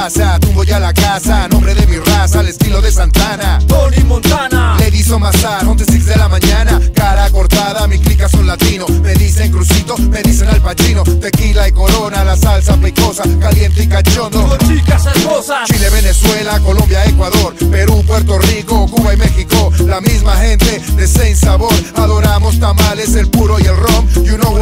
pasa, tumbo ya la casa, nombre de mi raza, al estilo de Santana. Tony Montana. On Mazar, 11 6 de la mañana, cara cortada, mi clica son latino. Me dicen crucito, me dicen al pachino, tequila y corona, la salsa pecosa, caliente y cachondo. Con chicas hermosas. Chile, Venezuela, Colombia, Ecuador, Perú, Puerto Rico, Cuba y México. La misma gente de Saint Sabor. Adoramos tamales, el puro y el rom. You know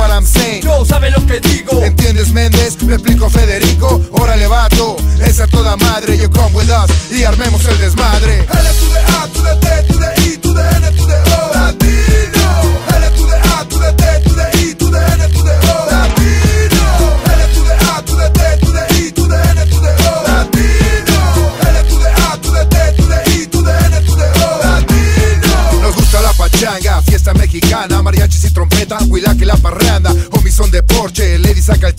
You come with us y armemos el desmadre. L to the A to the T to the I to the N to the O. Latino. L to the A to the T to the I to the N to the O. Latino. L to the A to the T to the I to the N to the O. Latino. L to the A to the T to the I to the N to the O. Latino. Nos gusta la pachanga, fiesta mexicana, mariachis y trompeta, huila que la parranda, homies son de Porsche, lady saca el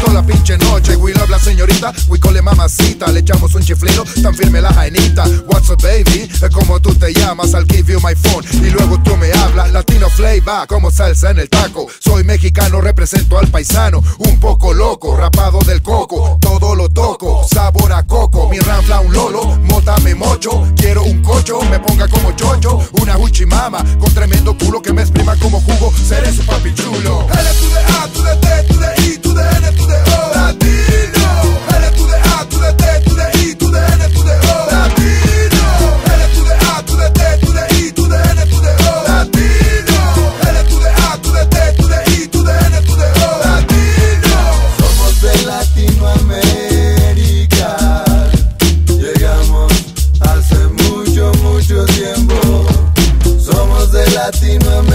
toda la pinche noche, we love la señorita, we call mamacita, le echamos un chiflido, tan firme la jainita, what's up baby, como tú te llamas, I'll give you my phone, y luego tú me hablas, latino flavor, como salsa en el taco, soy mexicano, represento al paisano, un poco loco, rapado del coco, todo lo toco, sabor a coco, mi ranfla un lolo, mota me mocho, quiero un cocho, me ponga como chocho, una mama con tremendo culo que me exprima como jugo, seré su papi chulo. Latinoamérica,